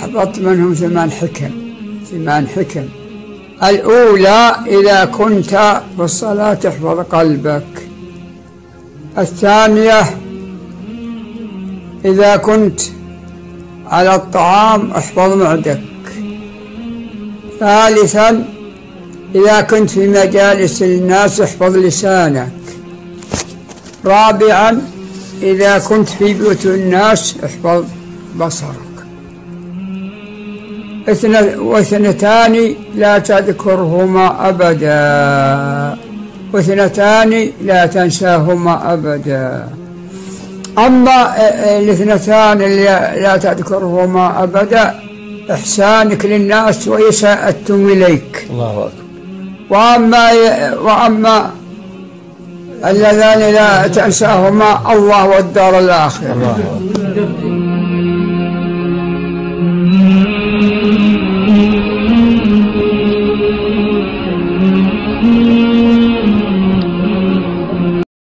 حفظت منهم ثمان حكم ثمان حكم. الأولى إذا كنت في الصلاة احفظ قلبك. الثانية إذا كنت على الطعام احفظ معدك. ثالثا إذا كنت في مجالس الناس احفظ لسانك. رابعا إذا كنت في بيوت الناس احفظ بصرك. واثنتان لا تذكرهما أبدا. واثنتان لا تنساهما أبدا. أما الاثنتان اللي لا تذكرهما أبدا إحسانك للناس وإساءتهم إليك. الله أكبر. وأما وأما اللذان لا تنساهما الله والدار الآخرة. الله أكبر. Mm-hmm.